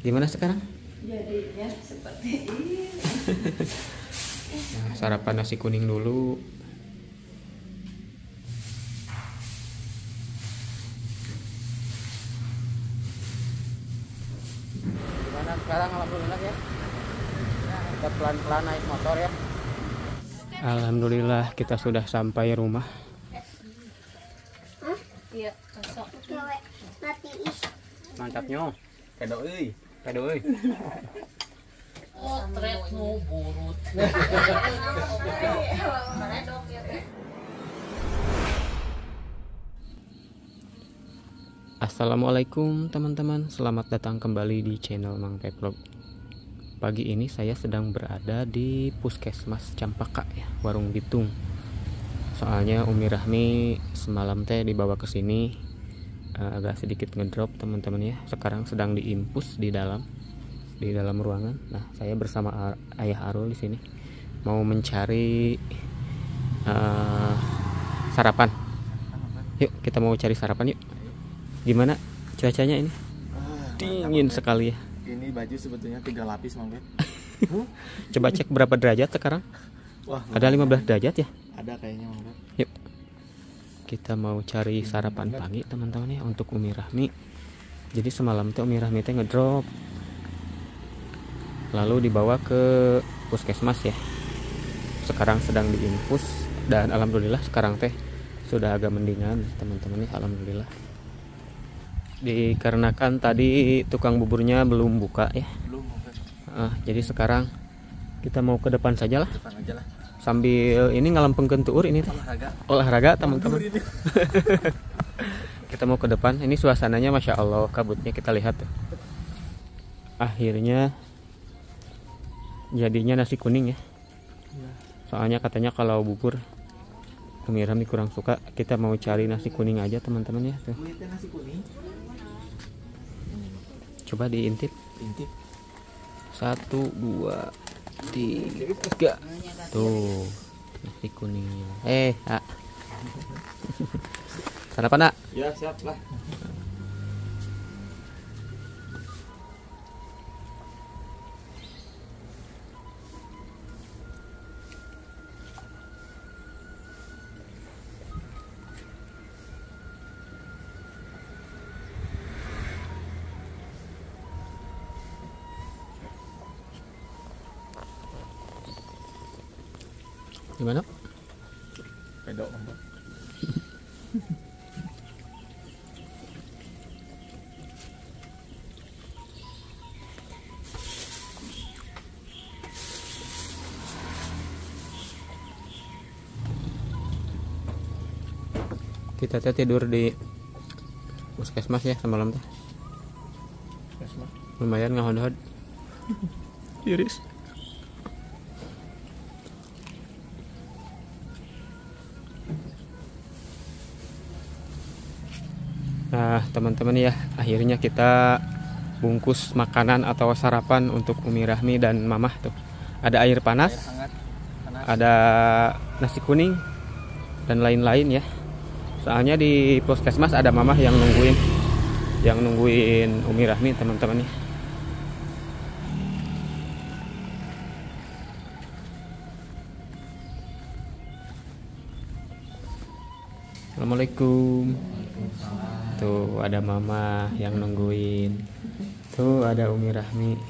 Gimana sekarang? Jadinya seperti ini. Nah, sarapan nasi kuning dulu. Gimana sekarang alhamdulillah ya? Kita pelan-pelan naik motor ya. Alhamdulillah kita sudah sampai rumah. Iya, Mantapnya. Pedo euy. Pedo euy. Potret nu burut. Assalamualaikum teman-teman, selamat datang kembali di channel Mang Vlog. Pagi ini saya sedang berada di Puskesmas Campaka ya, Warung Bitung. Soalnya Umi Rahmi semalam teh dibawa ke sini eh, agak sedikit ngedrop teman-teman ya. Sekarang sedang diimpus di dalam di dalam ruangan. Nah, saya bersama A- Ayah Arul di sini mau mencari eh, sarapan. Yuk, kita mau cari sarapan yuk. Gimana cuacanya ini? Ah, Dingin sekali ya. Ini baju sebetulnya tiga lapis, Mang. Coba cek berapa derajat sekarang? Wah, Ada 15 derajat ya? Ada kayaknya, Mang. Yuk. Kita mau cari sarapan pagi teman-teman ya untuk Umi Rahmi. Jadi semalam tuh Umi Rahmi teh ngedrop. Lalu dibawa ke puskesmas ya. Sekarang sedang diinfus dan alhamdulillah sekarang teh sudah agak mendingan teman-teman ya alhamdulillah. Dikarenakan tadi tukang buburnya belum buka ya. Belum. Ah, jadi sekarang kita mau ke depan saja lah Depan aja lah. Sambil ini ngalampengkeun tuur ini teh Olahraga. olahraga teman-teman. Kita mau ke depan. Ini suasananya masya allah kabutnya kita lihat. Tuh akhirnya jadinya nasi kuning ya. Soalnya katanya kalau bubur Rami kurang suka. Kita mau cari nasi kuning aja teman-teman ya. Tuh. Kulitnya nasi kuning. coba diintip. Intip. satu dua tiga tuh nasi kuningnya eh ah. sarapan nak Ya, siap lah. Gimana? Pedok, kita teh tidur di puskesmas ya semalam teh. Lumayan ngahod-hod iris teman-teman ya akhirnya kita bungkus makanan atau sarapan untuk Umi Rahmi dan Mamah tuh ada air panas Air hangat. Panas. ada nasi kuning dan lain-lain ya soalnya di puskesmas ada mamah yang nungguin yang nungguin Umi Rahmi teman-teman ya Assalamualaikum tuh ada mama yang nungguin tuh ada Umi Rahmi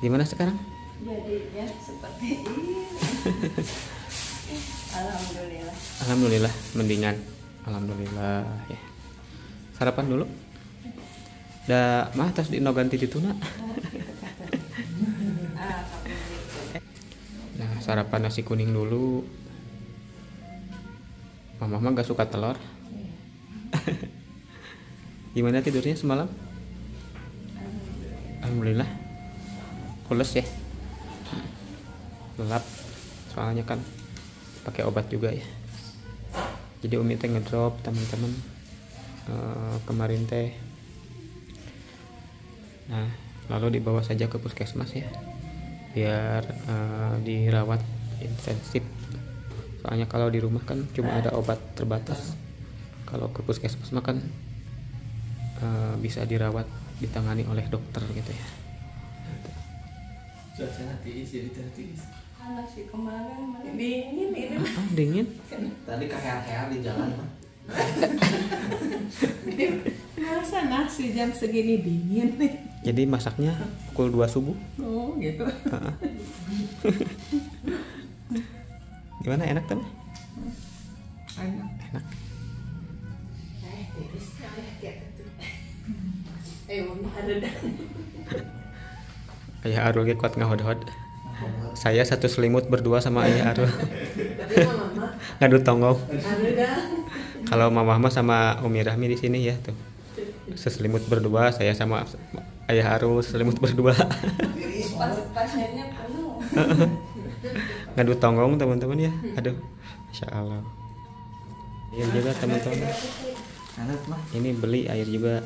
gimana sekarang Jadinya seperti ini. Alhamdulillah. Alhamdulillah mendingan. Alhamdulillah ya. Sarapan dulu. Da mah tas di ganti kamu gitu. Nah, sarapan nasi kuning dulu. Mama mah gak suka telur. Gimana tidurnya semalam? Alhamdulillah. Pules ya. Lelap. Soalnya kan pakai obat juga ya. Jadi Umi teh ngedrop teman-teman. Eh, kemarin teh. Nah, lalu dibawa saja ke puskesmas ya. Biar eh, dirawat intensif. Soalnya kalau di rumah kan cuma ada obat terbatas. Kalau ke puskesmas mah kan eh, bisa dirawat ditangani oleh dokter gitu ya. Cuacanya tiis jadi tiis. Panas sih kemarin dingin ini. ah dingin Tadi kayak-kayak di jalan mah. Masa nasi jam segini dingin nih? jadi masaknya pukul 2 subuh Oh gitu. Gimana enak tuh Enak. enak Eh, tiris ya ayah Arul ge kuat ngahod-hod saya satu selimut berdua sama ayah Arul. Mama ngadu tonggong kalau mama mah sama Umi Rahmi di sini ya tuh. Seselimut berdua saya sama ayah Arul seselimut berdua. Ngadu tonggong teman-teman ya. Aduh Insya Allah. Air juga teman-teman. Ini beli air juga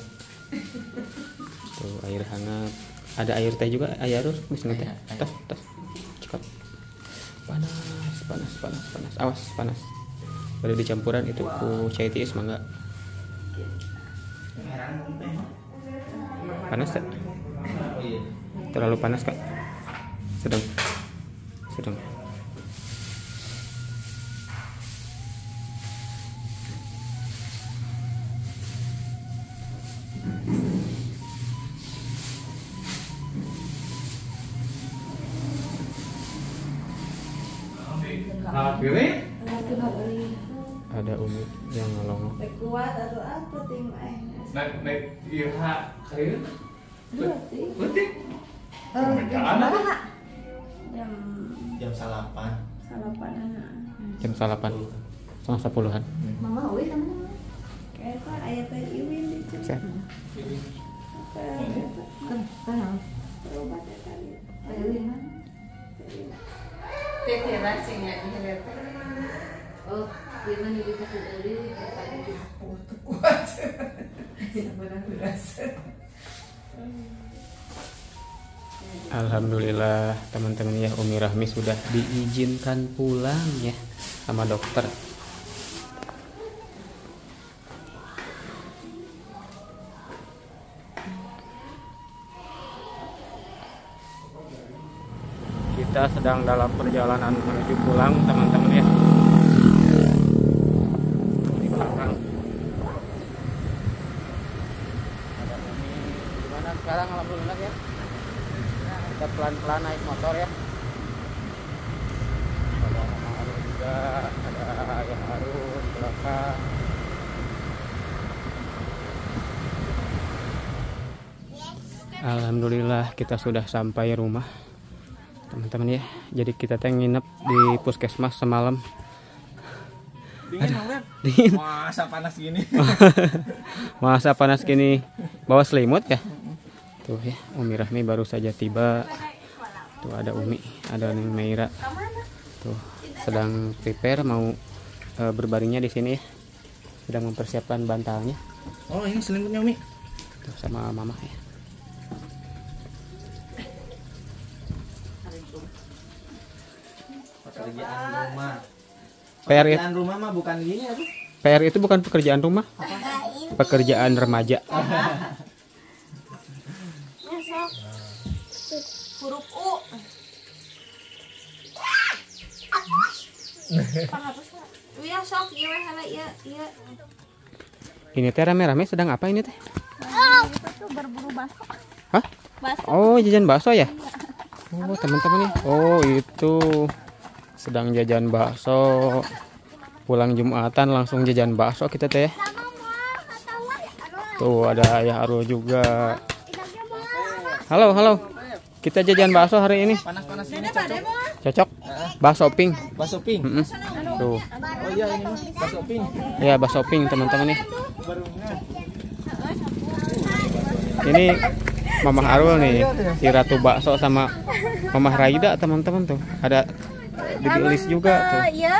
tuh air hangat. Ada air teh juga air harus bisa teh. Tos tos. Cepat panas panas panas panas. Awas panas. Boleh dicampuran itu ku cai tiis mangga. Panas tak terlalu panas kak. Sedang. Sedang umi yang ngelong Teh kuat atau apa tim eh. naik naik IH kayu Berarti. Eh, jam berapa? Jam Jam salapan. salapan anak. jam salapan setengah sepuluhan Mama uwi teman Kayak apa ayah teh iwin di situ. sehat Apa, apa, Kan kan Obat ya tadi. uwi. Teh ya ini Oh, dia mah tadi. berasa. Alhamdulillah teman-teman ya Umi Rahmi sudah diizinkan pulang ya sama dokter. Kita sedang dalam perjalanan menuju pulang teman-teman ya. Di belakang. Ada Umi. Gimana sekarang alhamdulillah ya? kita pelan-pelan naik motor ya ada Mama Arun juga ada Ayah Arun di belakang Alhamdulillah kita sudah sampai rumah teman-teman ya jadi kita teh nginep di puskesmas semalam Dingin Beb. Dingin. Masa panas gini. masa panas gini bawa selimut ya tuh ya Umi Rahmi baru saja tiba. Tuh ada Umi ada Neng Meira. Tuh sedang prepare mau eh, berbaringnya di sini ya. Sedang mempersiapkan bantalnya. Oh, ini selimutnya Umi. tuh sama mama ya. Pekerjaan rumah. PR itu, Pekerjaan rumah mah bukan gini apa? PR itu bukan pekerjaan rumah? Pekerjaan remaja Huruf U. Iya sok ieu ieu. ini teh rame-rame sedang apa ini teh? Oh, itu tuh berburu bakso. Hah? Bakso. Oh jajan bakso ya? Oh teman-teman ya Oh itu. Sedang jajan bakso. Pulang jumatan langsung jajan bakso kita teh. Tuh ada ayah Arul juga. Halo halo kita jajan bakso hari ini Panas-panas gini cocok. cocok bakso pink Bakso pink. Mm-mm. tuh Oh iya ini mah bakso pink. ya bakso pink teman-teman nih ini Mamah Arul nih si Ratu Bakso sama Mamah Raida teman-teman tuh ada Didi Elis juga tuh Iya.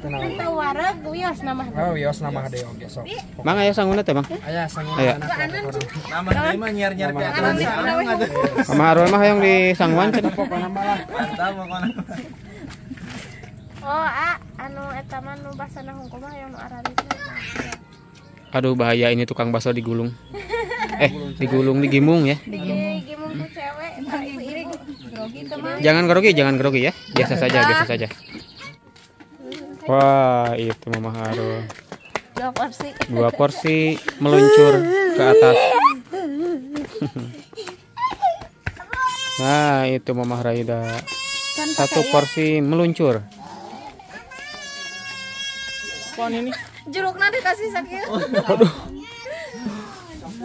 Kita wareg wios nama. Oh, wios nama hade oke sok. Mang ayo sangguna teh bang Aya sangun Ayo. anak orang. Nama dia mah nyiar-nyiar ke atas. Sama atuh. Mamah Arul mah yang di sangguan cenah Pokoknya malah Mantap pokoknya. Oh, a anu eta mah nu basana hungkul mah yang nu araritna. aduh bahaya ini tukang bakso digulung eh digulung digimung ya cewek. Jangan grogi, jangan grogi ya. Biasa saja, biasa saja. Wah, itu Mama Harul. Dua porsi. Dua porsi meluncur ke atas. Nah, itu Mama Raida. Kan Satu porsi meluncur. Apaan ini? jeruknya dikasih sakit.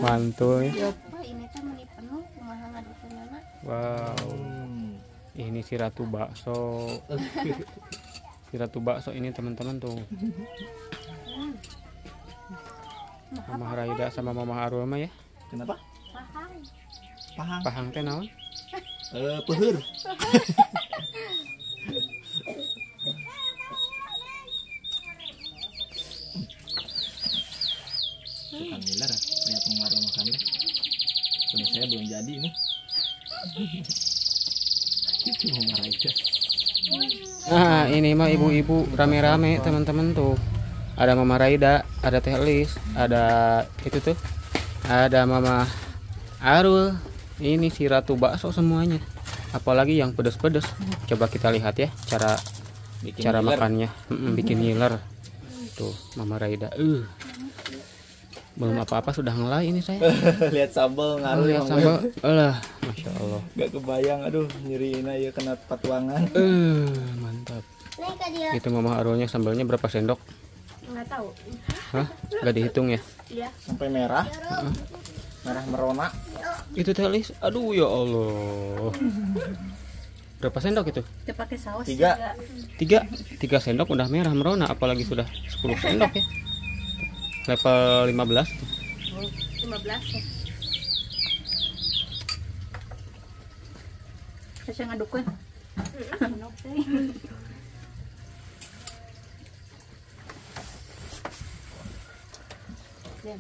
Mantul. ya. Apa ini teh meni penuh kumaha ngadukeunana? Wow. Ini si Ratu Bakso. Si Ratu Bakso ini teman-teman tuh. Mama Raida sama Mama Harul mah ya. Kenapa? Pahang. Pahang teh naon? Eh, peheur. Tukang ngiler, lihat mengaruh makan deh. Punya saya belum jadi nih. Itu mau marah aja. Nah, ini mah ibu-ibu rame-rame teman-teman tuh. Ada Mama Raida, ada Teh Lis, ada itu tuh. Ada Mama Arul. Ini si Ratu Bakso semuanya. Apalagi yang pedes-pedes. Coba kita lihat ya cara Bikin cara ngiler. makannya. Bikin ngiler. Tuh, Mama Raida. Uh. Belum apa-apa sudah ngelai ini saya. lihat sambal ngaruh Lihat sambal. Masya Allah. Gak kebayang, aduh nyeriin aja kena patuangan. Eh, mantap. Itu Mama Arulnya sambalnya berapa sendok? Enggak tahu. Hah? Gak dihitung ya? Sampai merah. Merah merona. Itu telis. Aduh ya Allah. Berapa sendok itu? Dia pakai saus Tiga. juga. Tiga. Tiga sendok udah merah merona. Apalagi sudah 10 sendok ya. Level 15 tuh. 15 ya. Terus yang ngadukun. Ya,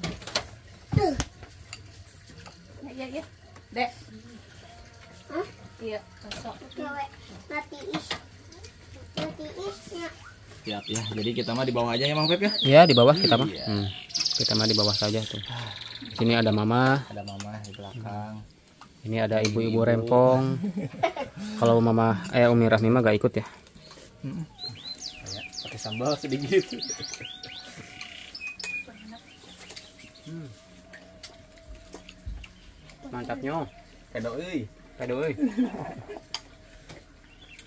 ya, ya. Dek. Iya, masuk. Siap ya. Jadi kita mah di bawah aja ya Mang Pep ya. Ya di bawah kita mah. Hmm. Kita mah di bawah saja tuh. Sini ada mama. Ada mama di belakang. Ini ada ibu-ibu rempong. Kalau mama eh Umi Rahmi mah gak ikut ya. Kayak pakai sambal sedikit. Mantapnya. Kedo euy. Aduh. euy.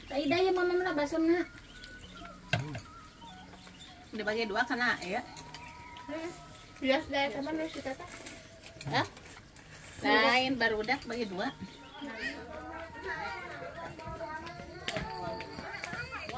Aida ya mama mana basumna. Dibagi dua kena ya. Bias dari teman si tata. Hah? Lain baru udah bagi dua.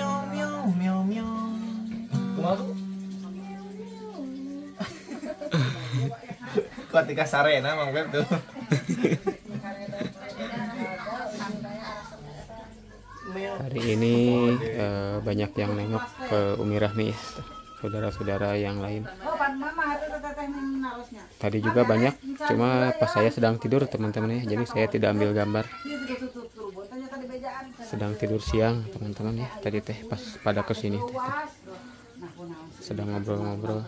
Miau miau miau miau. Kumaha tuh? Ketika sarena Mang Pep tuh. Hari ini eh, banyak yang nengok ke Umi Rahmi saudara-saudara yang lain. Tadi juga banyak, cuma pas saya sedang tidur teman-teman ya, jadi saya tidak ambil gambar. Sedang tidur siang teman-teman ya, tadi teh pas pada ke sini teh, teh. sedang ngobrol-ngobrol.